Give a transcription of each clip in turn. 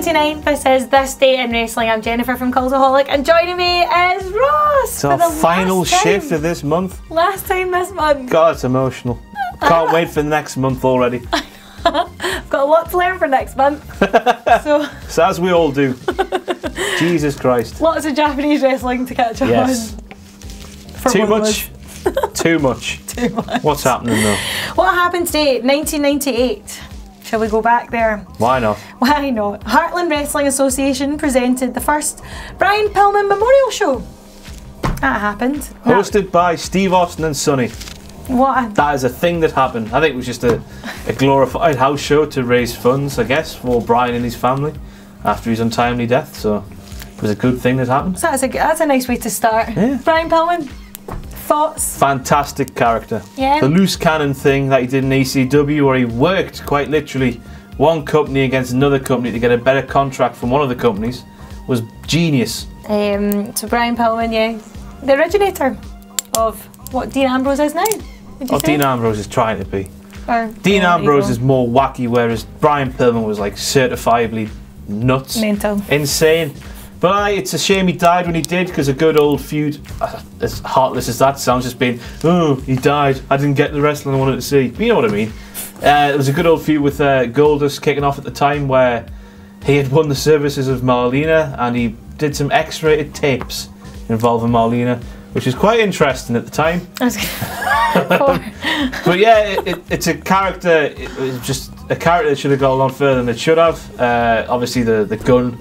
April 29th, this is This Day in Wrestling. I'm Jennifer from Cultaholic, and joining me is Ross. It's our final shift of this month. Last time this month. God, it's emotional. Can't wait for next month already. I've got a lot to learn for next month. so, So as we all do. Jesus Christ. lots of Japanese wrestling to catch up Yes. on. Too much. Too much. Too much. What's happening though? What happened today? 1998. Shall we go back there? Why not? Why not? Heartland Wrestling Association presented the first Brian Pillman Memorial Show. That happened. Hosted by Steve Austin and Sonny. What? That is a thing that happened. I think it was just a, a glorified house show to raise funds, I guess, for Brian and his family after his untimely death. So it was a good thing that happened. that's a that's a nice way to start. Yeah. Brian Pillman. Thoughts? Fantastic character. Yeah. The loose cannon thing that he did in ECW, where he worked quite literally one company against another company to get a better contract from one of the companies, was genius. Um, so Brian Pillman, yeah, the originator of what Dean Ambrose is now. Would Oh, say? Dean Ambrose is trying to be. Or, Dean Ambrose is more wacky, whereas Brian Pillman was like certifiably nuts, mental. insane. But aye, it's a shame he died when he did, because a good old feud, uh, as heartless as that sounds, just being, oh, he died. I didn't get the wrestling I wanted to see. But you know what I mean. Uh, it was a good old feud with uh, Goldust kicking off at the time, where he had won the services of Marlena, and he did some X-rated tapes involving Marlena, which was quite interesting at the time. I was gonna- But yeah, it, it, it's a character. It was just a character that should have gone a lot further than it should have. Uh, obviously, the the gun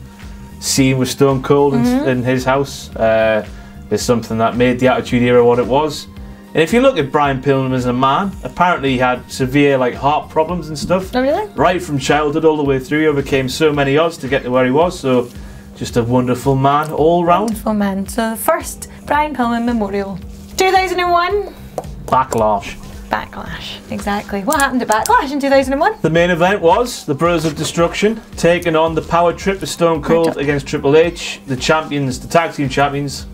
scene with Stone Cold in, in his house uh, is something that made the Attitude Era what it was. And if you look at Brian Pillman as a man, apparently he had severe like heart problems and stuff. oh really? Right from childhood all the way through, he overcame so many odds to get to where he was. So, just a wonderful man all round. Wonderful man. So the first Brian Pillman Memorial, 2001. Backlash. Backlash. Exactly. What happened to Backlash in 2001? The main event was the Brothers of Destruction taking on the Power Trip of Stone Cold against Triple H, the champions, the tag team champions,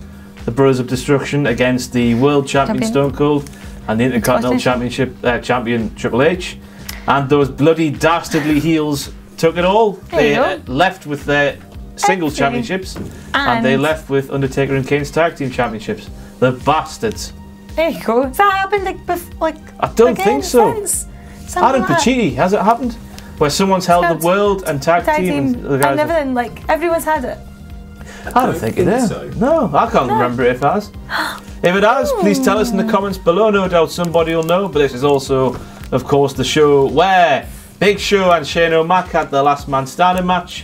the Brothers of Destruction against the World Champion, Champion. Stone Cold and the Intercontinental Championship uh, champion Triple H, and those bloody dastardly heels took it all. There they uh, left with their singles Excellent. championships, and, they left with Undertaker and Kane's tag team championships. The bastards. There you go. Has that happened like, before? like I don't again think so. since? Something Adam like? Pacitti, has it happened? Where someone's held Held the world and tag, Tag team, team and the guys and everything. Like everyone's had it. I don't think, it think is. so. No, I can't remember if it has. If it has, please tell us in the comments below. No doubt somebody will know. But this is also, of course, the show where Big Show and Shane O'Mac had their last man standing match,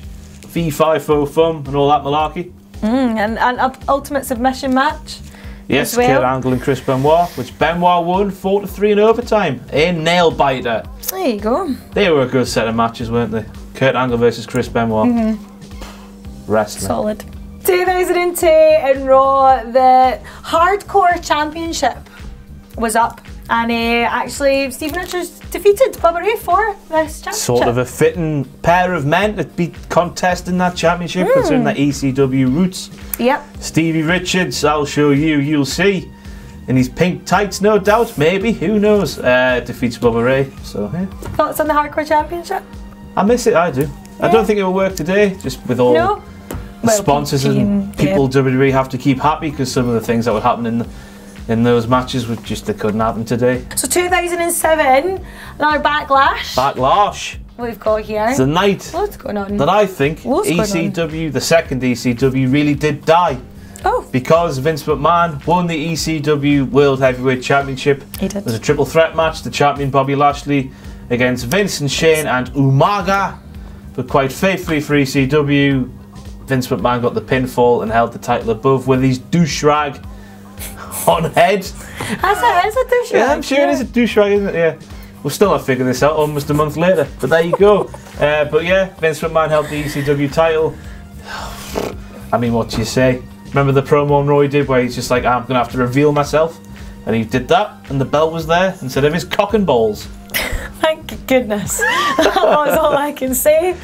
fee fi fo fum, and all that malarkey. Mm, and an ultimate submission match. Yes, well. Kurt Angle and Chris Benoit, which Benoit won 4 to 3 in overtime. A nail biter. There you go. They were a good set of matches, weren't they? Kurt Angle versus Chris Benoit. Mm-hmm. Wrestling. Solid. 2002 in Raw, the Hardcore Championship was up, and uh, actually Stephen Richards defeated Bubba Ray for this championship. sort of a fitting pair of men to be contesting that championship, Hmm. considering the ECW roots. Yep. Stevie Richards, I'll show you, you'll see. In his pink tights, no doubt, maybe, who knows, uh, defeats Bubba Ray. So, yeah. Thoughts on the Hardcore Championship? I miss it, I do. I don't think it will work today, just with all No. the Well, sponsors and and- people WWE have to keep happy because some of the things that would happen in the, in those matches would just they couldn't happen today. So 2007, another backlash. Backlash. we've got here. It's the night What's going on? that I think What's? ECW, the second ECW, really did die. oh, because Vince McMahon won the ECW World Heavyweight Championship. he did. It was a triple threat match. The champion Bobby Lashley against Vince and Shane and Umaga. But quite faithfully for ECW, Vince McMahon got the pinfall and held the title above with his douche rag on head. That's a, that's a douche Yeah, I'm sure it is a douche rag, isn't it? Yeah. We'll still not figure this out almost a month later. But there you go. uh, but yeah, Vince McMahon held the ECW title. I mean, what do you say? Remember the promo on Roy did where he's just like, I'm going to have to reveal myself? And he did that, and the belt was there instead of his cock and balls. Thank goodness. that was all I can say.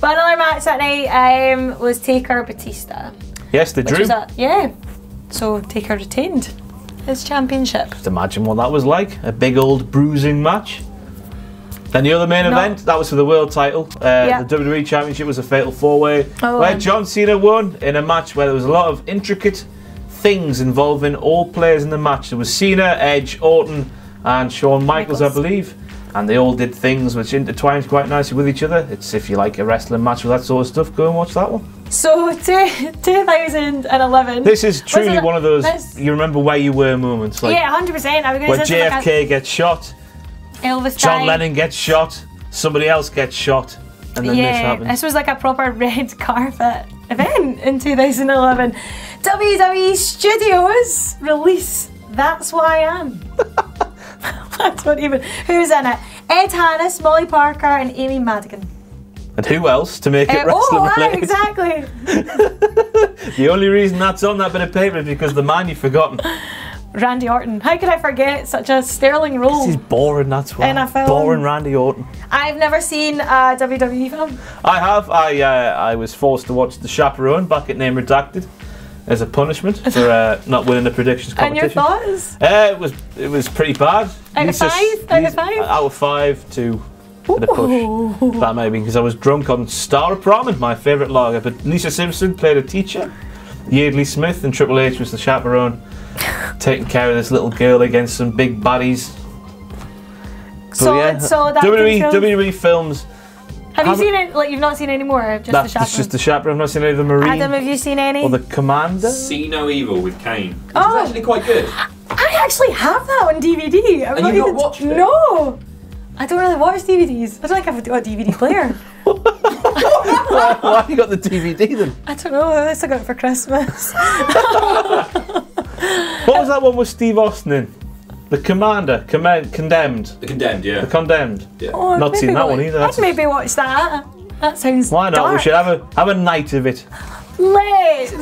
But another match that night um, was Taker Batista. Yes, they drew. that? Yeah. So Taker retained his championship. Just imagine what that was like. A big old bruising match. Then the other main event, that was for the world title. Uh, Yeah. The WWE Championship was a fatal four way Oh, where um. John Cena won in a match where there was a lot of intricate things involving all players in the match. There was Cena, Edge, Orton, and Shawn Michaels, I believe. And they all did things which intertwined quite nicely with each other. It's if you like a wrestling match with that sort of stuff, go and watch that one. So, two, 2011. This is truly one of those this- you remember where you were moments. Like yeah, 100%. I was where to say something JFK gets shot, Elvis John died. Lennon gets shot, somebody else gets shot, and then this yeah, happens. this was like a proper red carpet event in 2011. WWE Studios release That's What I Am. I don't even. Who's in it? Ed Harris, Molly Parker, and Amy Madigan. And who else to make it Uh, wrestling oh, related? exactly. The only reason that's on that bit of paper is because the man you've forgotten. Randy Orton. How could I forget such a sterling role? He's boring, that's why. A. Boring Randy Orton. I've never seen a WWE film. I have. I uh, I was forced to watch The Chaperone back at Name Redacted as a punishment for uh, not winning the predictions competition. And your thoughts? Uh, it was it was pretty bad. Out of five? Out of five? Out of five to the push. That may be because I was drunk on Star of Brahman, my favourite lager. But Lisa Simpson played a teacher. Yeardley Smith and Triple H was the chaperone, taking care of this little girl against some big baddies. But Solid, solid acting WWE. WWE films. Have you seen it? Like you've not seen any more? Just That's the it's Chaperone. just the chaperone. I've not seen any of the Marine Adam, have you seen any? or the Commander. See No Evil with Kane. Which Oh. is actually quite good. I actually have that on DVD. I've And you've not even- watched it? No. I don't really watch DVDs. I don't think I've got a DVD player. why, why have you got the DVD then? I don't know. I still got it for Christmas. What was that one with Steve Austin in? The Commander, Command, Condemned. The Condemned, yeah. The Condemned. yeah. Oh, Not maybe seen that wa- one either, I'd maybe watch that. That sounds. Why not? Dark. We should have a have a night of it. Let's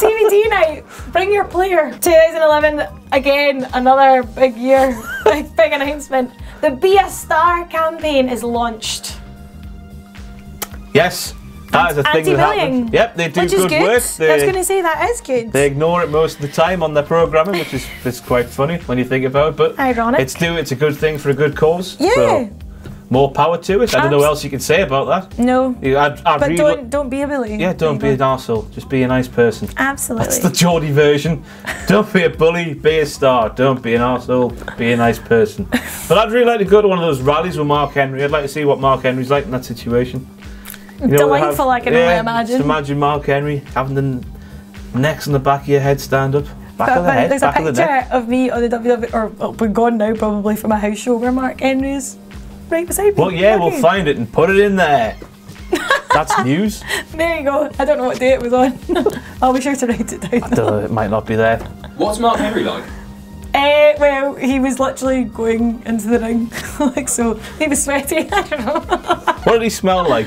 DVD night. Bring your player. 2011 again, another big year, big big announcement. The Be a Star campaign is launched, Yes, that is a thing that happens. Yep, they do which is good, good. work. I was They, going to say that is good. they ignore it most of the time on their programming, which is it's quite funny when you think about it. But Ironic. it's do it's a good thing for a good cause. yeah. So more power to it. I don't know what else you can say about that. no. I'd, I'd But really don't don't be a bully. yeah, don't be an arsehole. Just be a nice person. Absolutely. That's the Geordie version. Don't be a bully, be a star. Don't be an arsehole, be a nice person. But I'd really like to go to one of those rallies with Mark Henry. I'd like to see what Mark Henry's like in that situation. You know, we Delightful, I can yeah, only Just imagine. imagine Mark Henry having the necks on the back of your head stand up. Back But, of the but head, there's a back of the neck. picture of me on the WWE, or well, we're gone now probably from a house show where Mark Henry is right beside me. Well, yeah, we'll working. find it and put it in there. That's news. There you go. I don't know what day it was on. I'll be sure to write it down. Duh, it might not be there. What's Mark Henry like? Uh, well, he was literally going into the ring, like so. He was sweaty. I don't know. What did he smell like?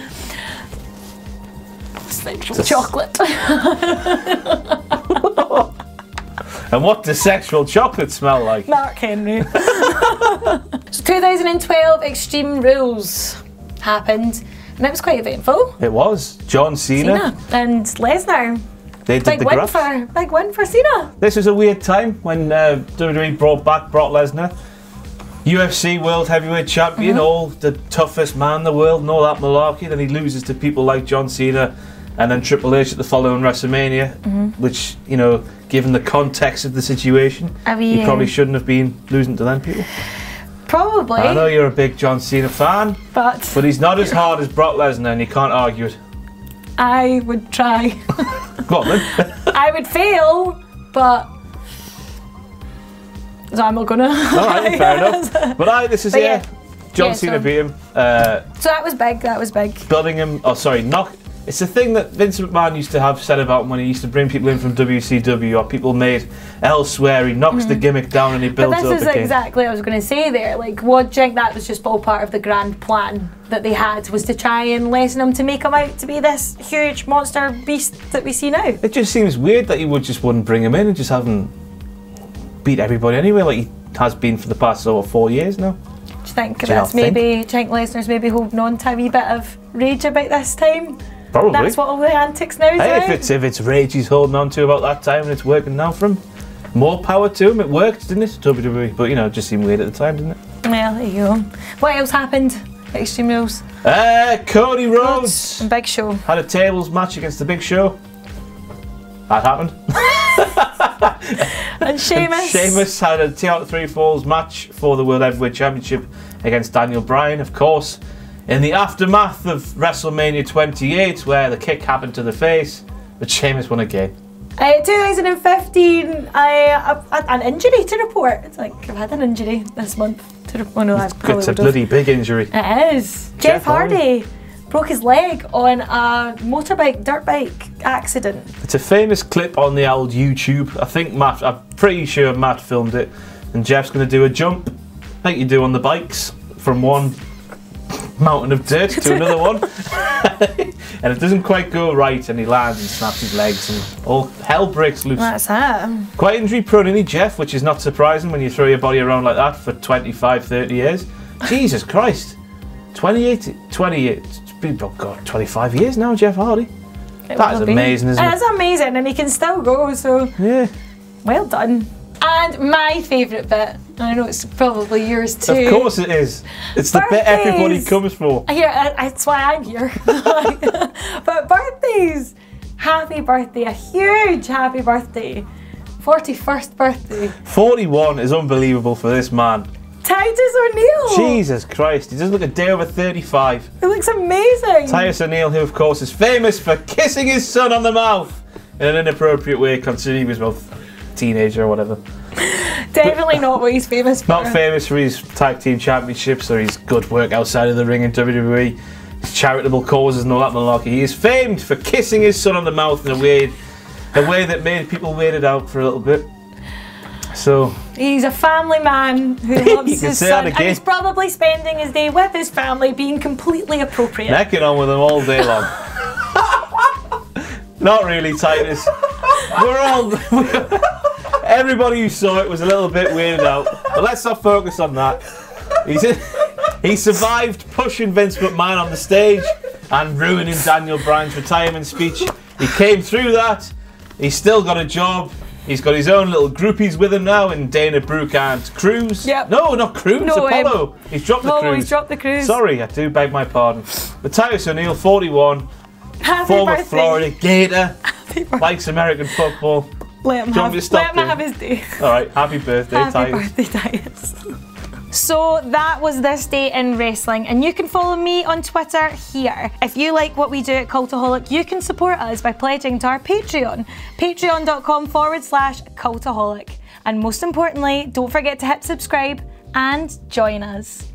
Sexual Just- chocolate. And what does sexual chocolate smell like? Mark Henry. so 2012 Extreme Rules happened, and it was quite eventful. It was John Cena. Cena and Lesnar. They did Big the win graphs. for big win for Cena. This was a weird time when uh, WWE brought back Brock Lesnar, UFC World Heavyweight Champion, Mm-hmm. all the toughest man in the world, and all that malarkey. Then he loses to people like John Cena and then Triple H at the following WrestleMania, Mm-hmm. which, you know, given the context of the situation, I mean, he probably shouldn't have been losing to them people. probably, I know you're a big John Cena fan, but but he's not as hard as Brock Lesnar, and you can't argue it. I would try. Go on then. I would fail, but so I'm not gonna. all right, fair enough. But I, this is But yeah. John Yeah, Cena so- beat him. Uh, So that was big. That was big. building him. Oh, sorry, knock. It's the thing that Vince McMahon used to have said about when he used to bring people in from WCW or people made elsewhere. He knocks the gimmick down and he Mm-hmm. But builds this up is again. exactly what I was going to say there. Like, what do you think that was just all part of the grand plan that they had was to try and lessen him to make him out to be this huge monster beast that we see now. It just seems weird that he would just wouldn't bring him in and just have him beat everybody anyway, like he has been for the past over four years now. Do you think Do that's not think? maybe? Do you think Lesnar's maybe holding on to a wee bit of rage about this time? Probably. That's what all the antics now is hey, if it's if it's rage he's holding on to about that time and it's working now for him, more power to him. It worked, didn't it? WWE, but you know, it just seemed weird at the time, didn't it? Well, there you go. What else happened Extreme Rules. Uh, Cody Rhodes And Big Show. had a tables match against the Big Show. That happened. And Sheamus. Sheamus had a two out of three falls match for the World Heavyweight Championship against Daniel Bryan, of course. In the aftermath of WrestleMania 28, where the kick happened to the face, but Sheamus won again. Uh, 2015, I, I, an injury to report. It's like I've had an injury this month to report. Oh, no, I probably It's a bloody big injury. It is. Jeff, Jeff Hardy. Hardy broke his leg on a motorbike, dirt bike accident. It's a famous clip on the old YouTube. I think Matt, I'm pretty sure Matt filmed it. And Jeff's going to do a jump, like you do on the bikes, from one mountain of dirt to another one. and it doesn't quite go right, and he lands and snaps his legs, and all hell breaks loose. That's it. Quite injury prone, isn't he, Jeff? Which is not surprising when you throw your body around like that for 25, 30 years. Jesus Christ. 28, 28, it's been, oh God, 25 years now, Jeff Hardy. It That is be. amazing, isn't it? It's amazing, and he can still go, so Yeah. well done. And my favourite bit, and I know it's probably yours too. Of course it is. It's the bit everybody comes for. Uh, that's why I'm here. but birthdays, happy birthday, a huge happy birthday, 41st birthday, 41 is unbelievable for this man. Titus O'Neill. Jesus Christ, he doesn't look a day over 35. It looks amazing. Titus O'Neill, who of course is famous for kissing his son on the mouth in an inappropriate way, considering he was well teenager or whatever. Definitely not what he's famous for. Not famous for his tag team championships or his good work outside of the ring in WWE, his charitable causes and all that malarkey. He is famed for kissing his son on the mouth in a way, a way that made people waited out for a little bit. So He's a family man who loves his son, and he's probably spending his day with his family, being completely appropriate. necking on with him all day long. Not really, Titus. We're all. everybody who saw it was a little bit weirded out. But let's not focus on that. He's in, he survived pushing Vince McMahon on the stage and ruining Daniel Bryan's retirement speech. He came through that. He's still got a job. He's got his own little groupies with him now in Dana Brooke and Crews. Yep. No, not Crews. No, um, Apollo. he's dropped the Oh, Crews. he's dropped the Crews. Sorry, I do beg my pardon. Titus O'Neill, 41, Happy former birthday. Florida Gator, likes American football. Let him, Do you want have, me to stop let him have his day. All right, happy birthday, Happy Titus. birthday, Titus. So that was this day in wrestling, and you can follow me on Twitter here. If you like what we do at Cultaholic, you can support us by pledging to our Patreon, patreon.com forward slash cultaholic. And most importantly, don't forget to hit subscribe and join us.